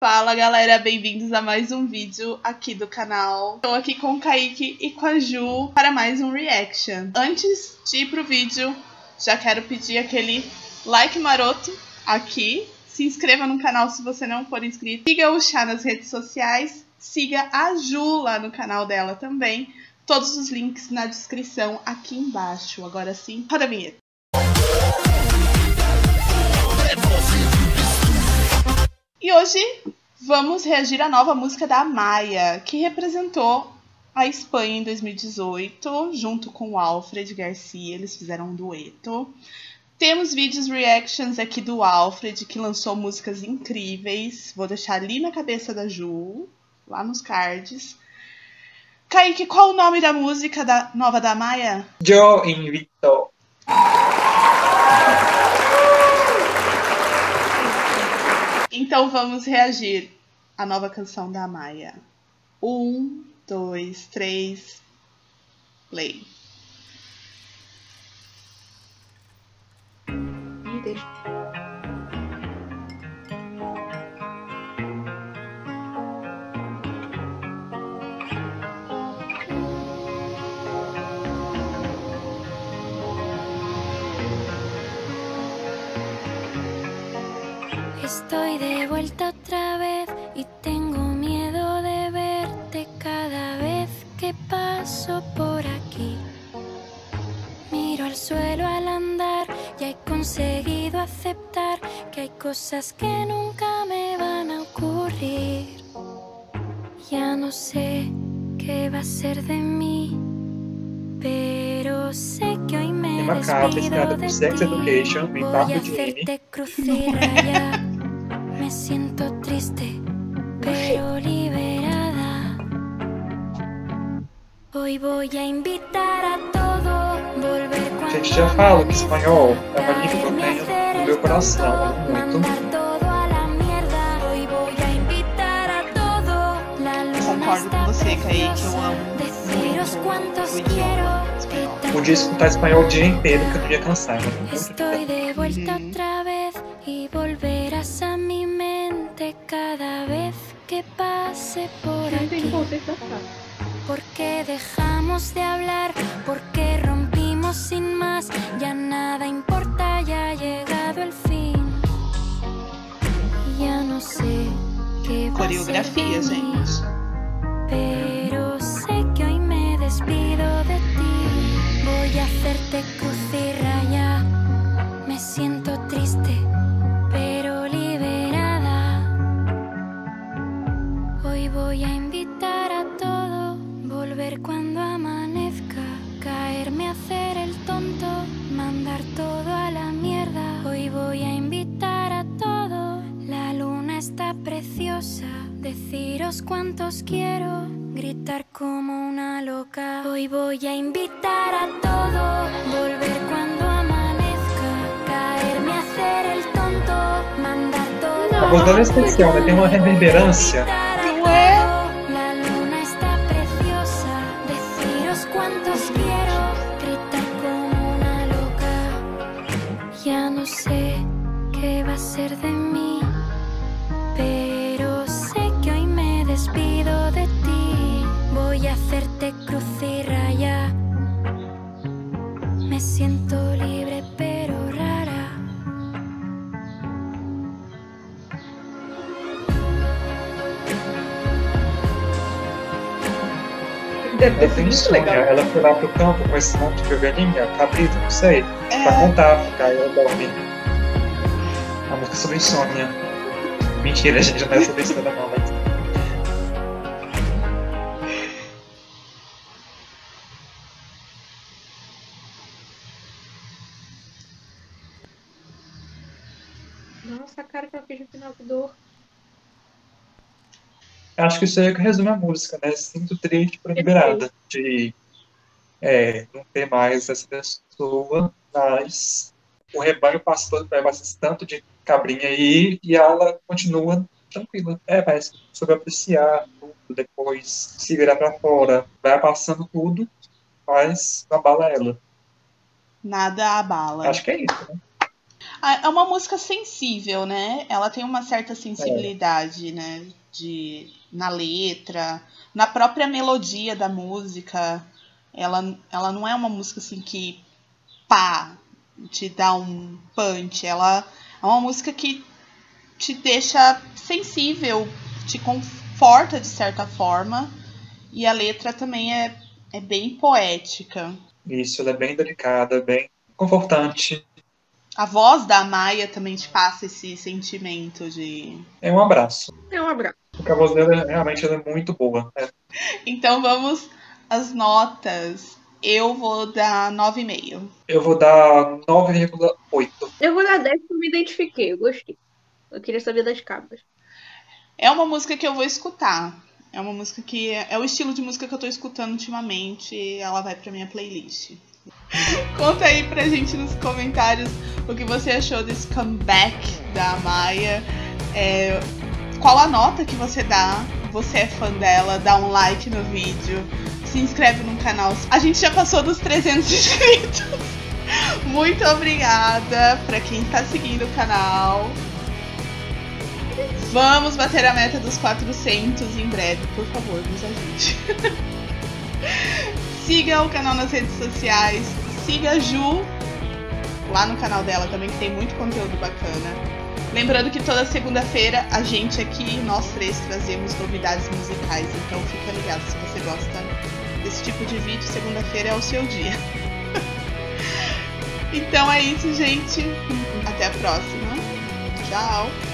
Fala galera, bem-vindos a mais um vídeo aqui do canal. Estou aqui com o Kaique e com a Ju para mais um reaction. Antes de ir pro vídeo, já quero pedir aquele like maroto aqui. Se inscreva no canal se você não for inscrito. Siga o Chá nas redes sociais. Siga a Ju lá no canal dela também. Todos os links na descrição aqui embaixo. Agora sim, roda a vinheta. Vamos reagir à nova música da Maia, que representou a Espanha em 2018, junto com o Alfred Garcia, eles fizeram um dueto. Temos vídeos reactions aqui do Alfred, que lançou músicas incríveis. Vou deixar ali na cabeça da Ju, lá nos cards. Kaique, qual o nome da música da nova da Maia? Yo invito. Então vamos reagir à nova canção da Maia. Um, dois, três, play. Estoy de vuelta otra vez paso por aquí. Miro al suelo al andar y he conseguido aceptar que hay cosas que nunca me van a ocurrir. Ya no sé qué va a ser de mí, pero sé que hoy me despido de Sex ti. Education, Voy a de hacerte cruz y raya. Me siento triste, pero liberada. Hoy voy a invitar a todo, volver cuando Gente, já falo que espanhol é uma língua que eu tenho no meu coração, muito. Concordo com você, Kaique, eu amo muito. Podia escutar espanhol o dia inteiro que eu não ia cansar. Né? Estoy de vuelta Ujú. otra vez y volverás a mi mente cada vez que pase por. ¿Por qué dejamos de hablar? ¿Por qué rompimos sin más? Ya nada importa, ya ha llegado el fin. Ya no sé qué va a ser de mí, gente. pero sé que hoy me despido de ti. Voy a hacerte cruz y raya. Me siento triste, pero liberada. Hoy voy a mandar todo a la mierda. Hoy voy a invitar a todo, la luna está preciosa, deciros cuántos quiero, gritar como una loca. Hoy voy a invitar a todo, volver cuando amanezca, caerme a hacer el tonto, mandar todo A dela é especial, né? Tem uma reverberância. No sé qué va a ser de mí, Deve Ela tem um sonho. Ela foi lá pro campo com esse monte de ovelhinha, cabrito, não sei, pra É, contar, ficar ela dorme. A música sobre insônia. Mentira, gente, não é sobre insônia não, mas... Nossa, a cara que ela fez no final que dor. Acho que isso aí é que resume a música, né? Sinto triste por liberada. De é, não ter mais essa pessoa, mas o rebanho passou por tanto de cabrinha aí e ela continua tranquila. É, mas sobre apreciar tudo, depois se virar pra fora, vai passando tudo, mas não abala ela. nada abala. Acho que é isso, né? Ah, É uma música sensível, né? Ela tem uma certa sensibilidade, né? De, na letra, na própria melodia da música. Ela, ela não é uma música assim que pá, te dá um punch. Ela é uma música que te deixa sensível, te conforta de certa forma. E a letra também é, é bem poética. Isso, ela é bem delicada, bem confortante. A voz da Maia também te passa esse sentimento de. É um abraço. É um abraço. A voz dela realmente ela é muito boa. É, Então vamos às notas. Eu vou dar 9,5. Eu vou dar 9,8. Eu vou dar 10 porque eu me identifiquei, eu gostei. Eu queria saber das capas. É uma música que eu vou escutar. É uma música que é, é o estilo de música que eu tô escutando ultimamente. e Ela vai pra minha playlist. Conta aí pra gente nos comentários o que você achou desse comeback da Maia. É, qual a nota que você dá? Você é fã dela? Dá um like no vídeo. Se inscreve no canal. A gente já passou dos 300 inscritos. Muito obrigada pra quem tá seguindo o canal. Vamos bater a meta dos 400 em breve, por favor, nos ajude. Siga o canal nas redes sociais. Siga a Ju lá no canal dela também, que tem muito conteúdo bacana. Lembrando que toda segunda-feira a gente aqui, nós três, trazemos novidades musicais. Então fica ligado se você gosta desse tipo de vídeo. Segunda-feira é o seu dia. então é isso, gente. Até a próxima. Tchau.